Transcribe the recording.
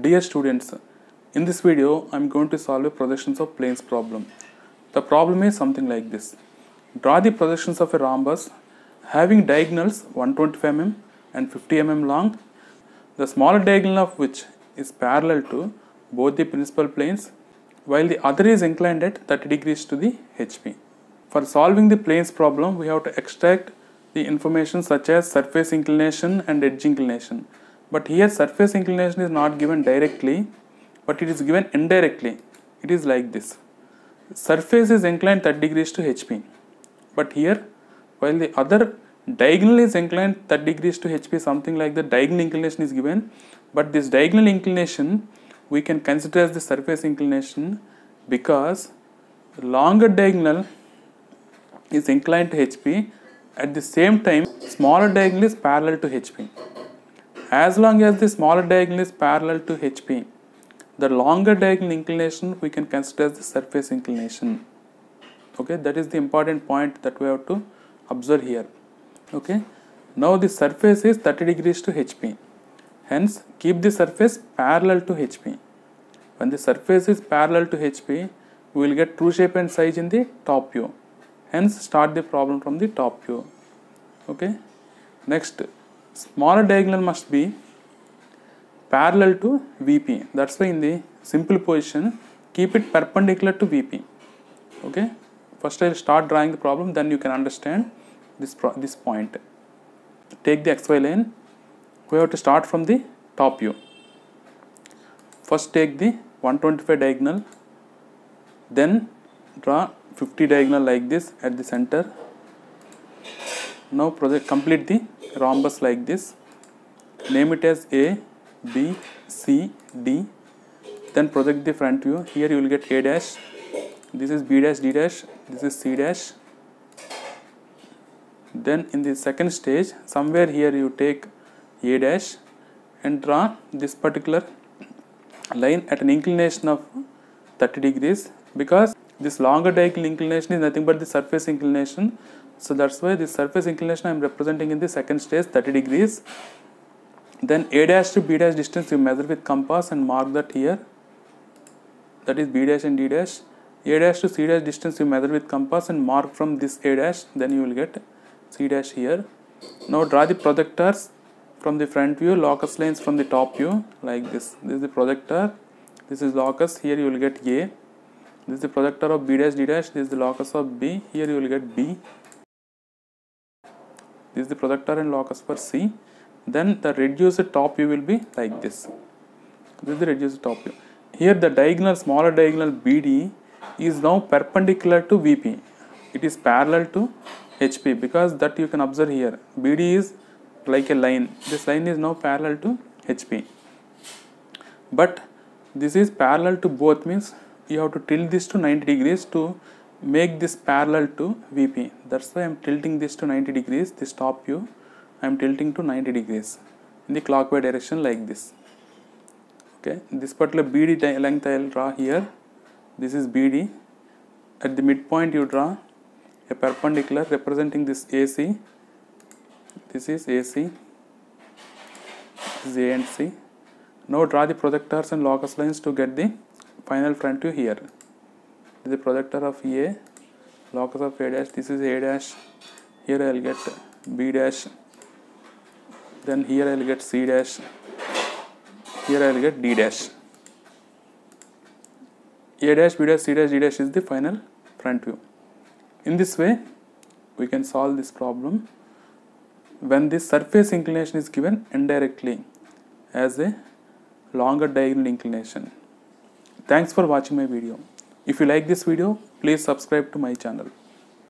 Dear students, in this video I am going to solve a projections of planes problem. The problem is something like this. Draw the projections of a rhombus having diagonals 125 mm and 50 mm long, the smaller diagonal of which is parallel to both the principal planes while the other is inclined at 30 degrees to the HP. For solving the planes problem, we have to extract the information such as surface inclination and edge inclination. But here surface inclination is not given directly, but it is given indirectly. It is like this. Surface is inclined 30 degrees to HP. But here, while the other diagonal is inclined 30 degrees to HP, something like the diagonal inclination is given. But this diagonal inclination we can consider as the surface inclination because longer diagonal is inclined to HP at the same time smaller diagonal is parallel to HP. As long as the smaller diagonal is parallel to HP, the longer diagonal inclination we can consider as the surface inclination. Okay, that is the important point that we have to observe here. Okay, now the surface is 30 degrees to HP. Hence, keep the surface parallel to HP. When the surface is parallel to HP, we will get true shape and size in the top view. Hence, start the problem from the top view. Okay. Next, smaller diagonal must be parallel to VP. That's why in the simple position, keep it perpendicular to VP. Okay. First, I'll start drawing the problem. Then you can understand this this point. Take the XY line we have to start from the top view. First take the 125 diagonal, then draw 50 diagonal like this at the center. Now project complete the rhombus like this. Name it as A, B, C, D. Then project the front view. Here you will get A dash. This is B dash, D dash. This is C dash. Then in the second stage, somewhere here you take a dash and draw this particular line at an inclination of 30 degrees because this longer diagonal inclination is nothing but the surface inclination so that's why the surface inclination I am representing in the second stage 30 degrees. Then a dash to b dash distance you measure with compass and mark that here. That is b dash and d dash. A dash to c dash distance you measure with compass and mark from this a dash. Then you will get c dash here. Now draw the projectors from the front view locus lines from the top view like this. This is the projector. This is locus. Here you will get a. This is the projector of b dash d dash. This is the locus of b. Here you will get b this is the projector and locus for c. Then the reduced top view will be like this. This is the reduced top view here the diagonal smaller diagonal bd is now perpendicular to vp it is parallel to hp because that you can observe here. Bd is like a line. This line is now parallel to HP but this is parallel to both means you have to tilt this to 90 degrees to make this parallel to VP that's why I am tilting this to 90 degrees. This top view I am tilting to 90 degrees in the clockwise direction like this. Okay? This particular BD length I will draw here. This is BD at the midpoint you draw a perpendicular representing this AC this is AC, this is A and C. Now draw the projectors and locus lines to get the final front view here. The projector of A, locus of A dash, this is A dash, here I will get B dash, then here I will get C dash, here I will get D dash. A dash, B dash, C dash, D dash is the final front view. In this way, we can solve this problem when the surface inclination is given indirectly as a longer diagonal inclination. Thanks for watching my video. If you like this video, please subscribe to my channel.